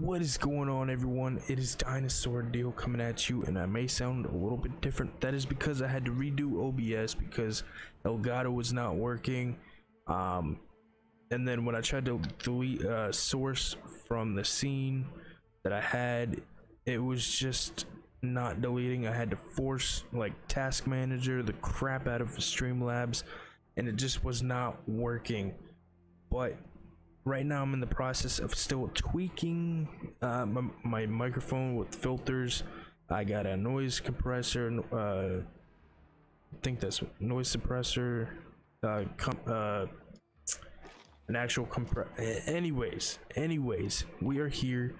What is going on everyone? It is Dinosaur Deal coming at you and I may sound a little bit different. That is because I had to redo OBS because Elgato was not working. Um, and then when I tried to delete uh, source from the scene that I had, it was just not deleting. I had to force like task manager the crap out of Streamlabs and it just was not working. But right now I'm in the process of still tweaking uh, my, my, microphone with filters. I got a noise compressor, uh, I think that's noise suppressor, uh, uh, an actual compress. Anyways, anyways, we are here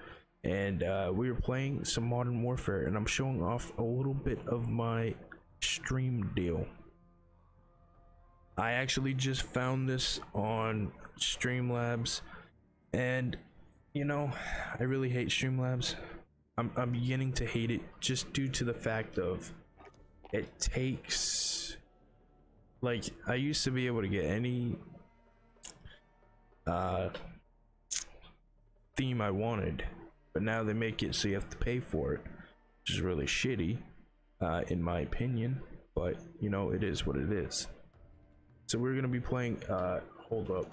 and uh, we are playing some Modern Warfare, and I'm showing off a little bit of my stream deal. I actually just found this on Streamlabs, and you know, I really hate Streamlabs. I'm, I'm beginning to hate it just due to the fact of it takes like I used to be able to get any uh theme I wanted but now they make it so you have to pay for it which is really shitty uh in my opinion but you know it is what it is so we're gonna be playing, uh, hold up.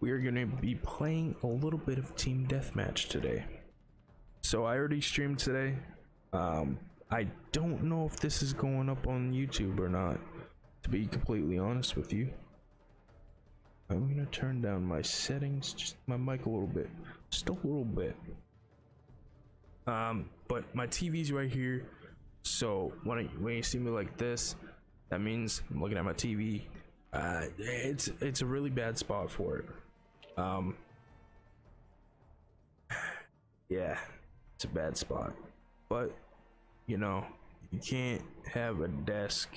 We are gonna be playing a little bit of Team Deathmatch today. So I already streamed today. Um, I don't know if this is going up on YouTube or not, to be completely honest with you. I'm gonna turn down my settings, just my mic a little bit, just a little bit. Um, but my TV's right here. So when, I, when you see me like this, that means I'm looking at my TV. Uh, it's it's a really bad spot for it. Um, yeah, it's a bad spot. But you know, you can't have a desk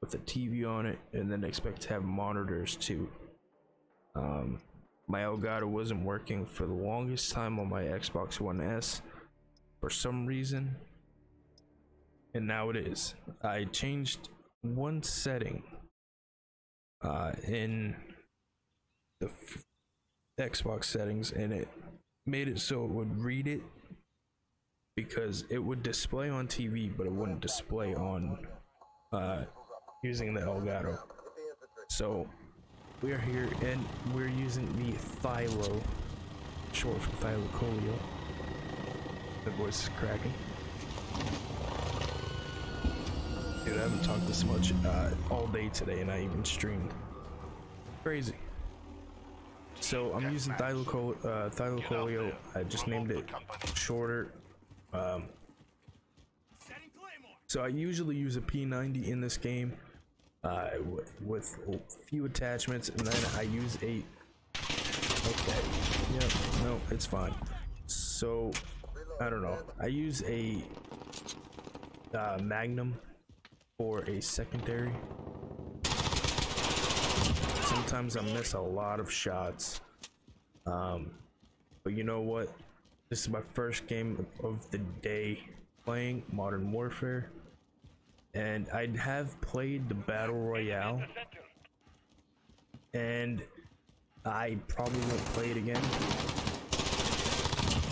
with a TV on it and then expect to have monitors too. Um, my Elgato wasn't working for the longest time on my Xbox One S for some reason and now it is. I changed one setting uh, in the Xbox settings, and it made it so it would read it because it would display on TV, but it wouldn't display on uh, using the Elgato. So we are here, and we're using the Thylo, short for Thylacoleo. The voice is cracking. Dude, I haven't talked this much uh, all day today and I even streamed. Crazy. So I'm using Thylacoleo. Uh, I just named it shorter. Um, so I usually use a P90 in this game uh, with a few attachments and then I use a... Okay. Yep. No, it's fine. So, I don't know. I use a uh, Magnum for a secondary. Sometimes I miss a lot of shots. Um, but you know what? This is my first game of the day playing Modern Warfare. And I have played the Battle Royale. And I probably won't play it again.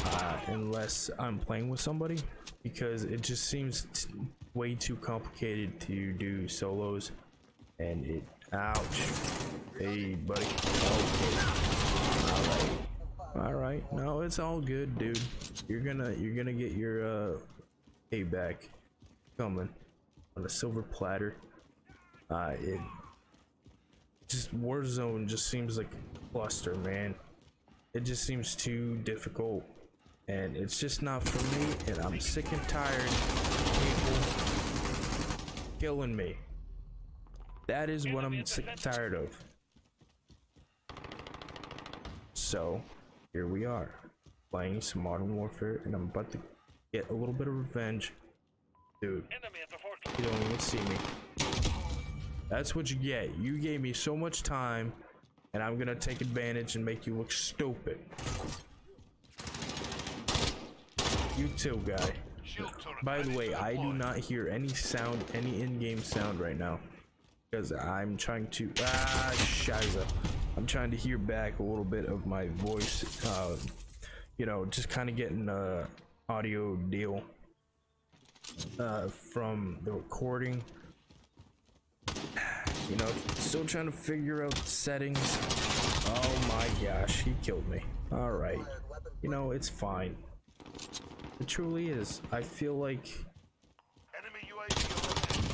Uh, unless I'm playing with somebody. Because it just seems way too complicated to do solos. And it ouch. Hey buddy. All right all right. No it's all good dude. You're gonna you're gonna get your uh payback coming on a silver platter. Uh it just warzone just seems like a cluster man. It just seems too difficult and it's just not for me and i'm sick and tired of people killing me. That is what I'm sick and tired of. So, here we are, playing some Modern Warfare, and I'm about to get a little bit of revenge. Dude, you don't even see me. That's what you get. You gave me so much time, and I'm gonna take advantage and make you look stupid. You too, guy. By the way, I do not hear any sound, any in-game sound right now. Because I'm trying to... Ah, shiza. I'm trying to hear back a little bit of my voice. Uh, you know, just kind of getting a audio deal uh, from the recording. You know, still trying to figure out settings. Oh my gosh, he killed me. All right, you know it's fine. It truly is. I feel like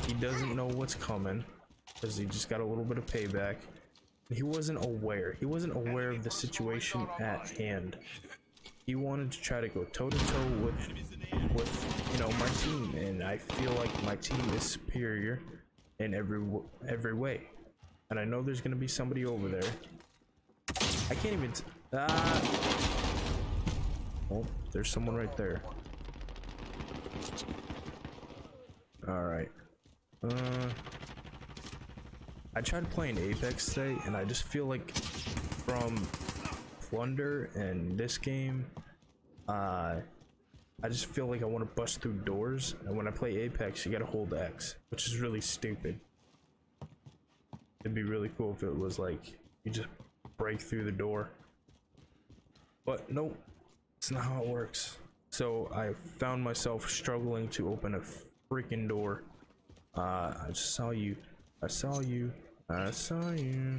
he doesn't know what's coming because he just got a little bit of payback. He wasn't aware. He wasn't aware of the situation at hand. He wanted to try to go toe to toe with, with you know, my team, and I feel like my team is superior in every every way. And I know there's gonna be somebody over there. I can't even. ah. Oh, there's someone right there. All right. Uh. I tried playing Apex today, and I just feel like from Plunder and this game, uh, I just feel like I want to bust through doors, and when I play Apex, you gotta hold X, which is really stupid. It'd be really cool if it was like, you just break through the door. But nope, it's not how it works. So I found myself struggling to open a freaking door. Uh, I saw you I saw you. I saw you.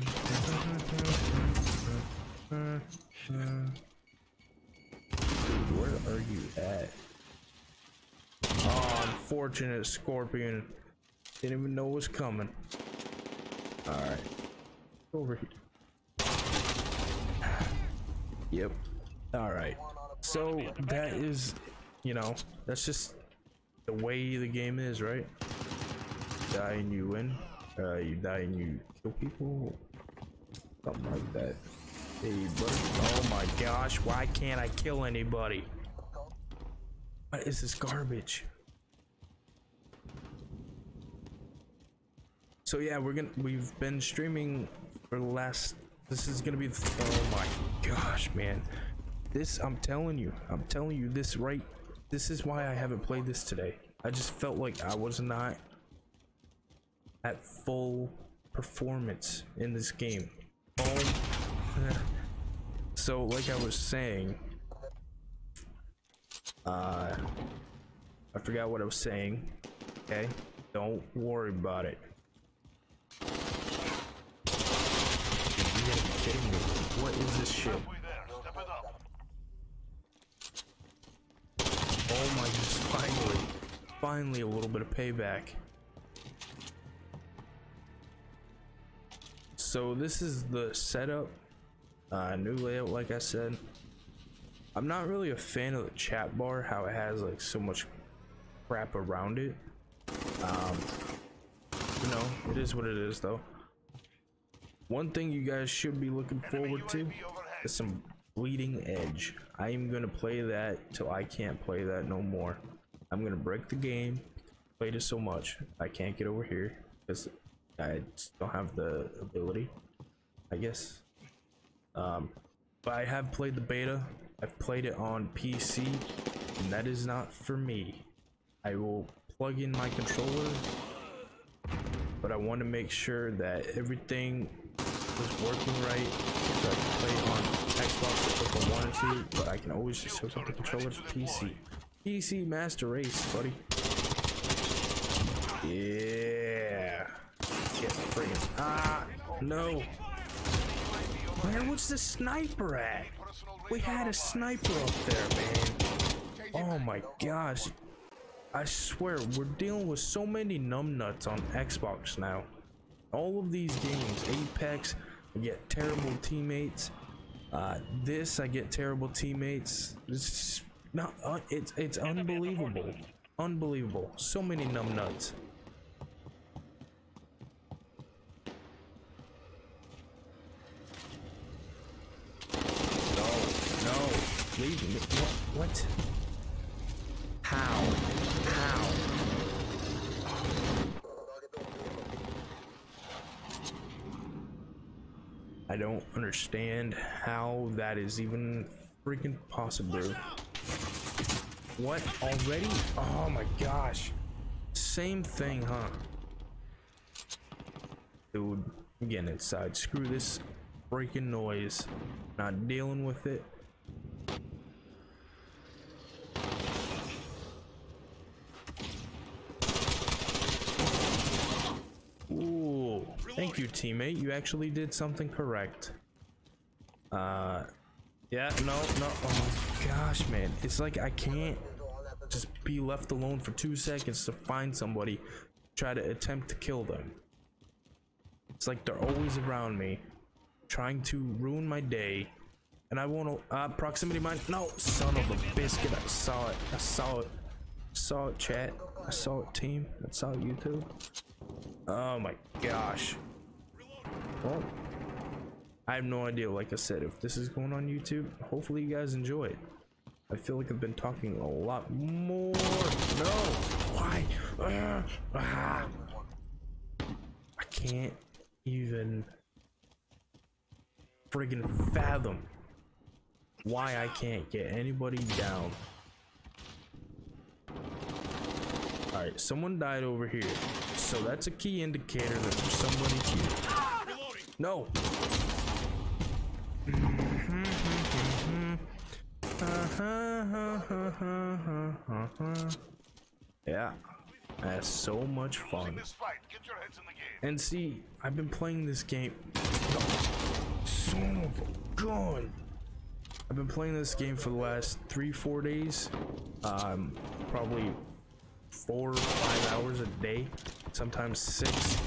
where are you at? Oh, unfortunate scorpion. Didn't even know was coming. Alright. Over here. Yep. Alright. So, that is, you know, that's just the way the game is, right? Die and you win. Uh, you die and you kill people? Something like that. Hey. Oh my gosh, why can't I kill anybody? What is this garbage? So yeah, we're gonna we've been streaming for the last this is gonna be oh my gosh man. This I'm telling you, I'm telling you this right this is why I haven't played this today. I just felt like I was not at full performance in this game. Oh. so, like I was saying, uh, I forgot what I was saying. Okay, don't worry about it. What is this shit? Oh my, just finally, finally a little bit of payback. so this is the setup. Uh, new layout like I said. I'm not really a fan of the chat bar how it has like so much crap around it. Um, you know it is what it is though. One thing you guys should be looking forward to is some bleeding edge I am gonna play that till I can't play that no more I'm gonna break the game played it so much I can't get over here because I don't have the ability, I guess. Um, but I have played the beta. I've played it on PC, and that is not for me. I will plug in my controller, but I want to make sure that everything is working right. So I can play on Xbox if I wanted to, but I can always just hook up the controller to PC. PC Master Race, buddy. Yeah. Get friggin' ah no. Where was the sniper at? We had a sniper up there man. Oh my gosh. I swear we're dealing with so many numbnuts on Xbox now. All of these games Apex I get terrible teammates uh, this I get terrible teammates it's not uh, it's it's unbelievable unbelievable so many numbnuts Leave me. What? What? How? How? I don't understand how that is even freaking possible. What? Already? Oh my gosh. Same thing, huh? Dude, getting inside. Screw this freaking noise. Not dealing with it. Ooh, thank you, teammate. You actually did something correct. Uh, yeah, no, no. Oh my gosh, man. It's like I can't just be left alone for two seconds to find somebody, try to attempt to kill them. It's like they're always around me, trying to ruin my day. And I want to, uh, proximity mine. No, son of a biscuit. I saw it. I saw it. I Saw it, chat. I saw it, team. I saw it, YouTube. Oh my gosh. I have no idea, like I said, if this is going on YouTube. Hopefully you guys enjoy it. I feel like I've been talking a lot more. No! Why? Uh, ah. I can't even friggin' fathom why I can't get anybody down. Alright, someone died over here. So that's a key indicator that there's somebody here. No! yeah, that's so much fun. And see, I've been playing this game. Son of a gun! I've been playing this game for the last three, four days. Um, probably four or five hours a day, sometimes six.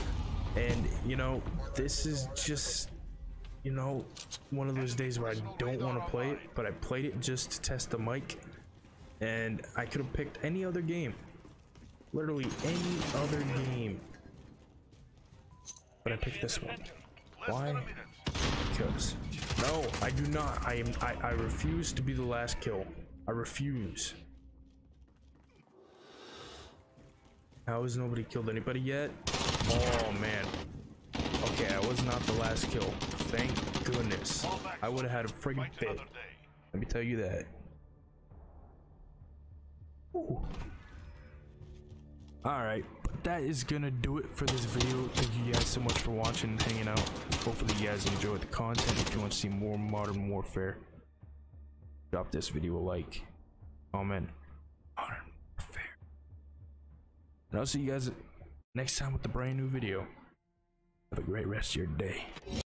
And you know, this is just you know, one of those days where I don't want to play it, but I played it just to test the mic. And I could have picked any other game. Literally any other game. But I picked this one. Why? Because no, I do not. I am I, I refuse to be the last kill. I refuse. How has nobody killed anybody yet? Oh man. Okay, I was not the last kill. Thank goodness. I would have had a friggin' fit. Let me tell you that. Alright, that is gonna do it for this video. Thank you guys so much for watching and hanging out. Hopefully you guys enjoyed the content. If you want to see more Modern Warfare, drop this video a like, comment, Modern Warfare. And I'll see you guys next time with the brand new video. Have a great rest of your day.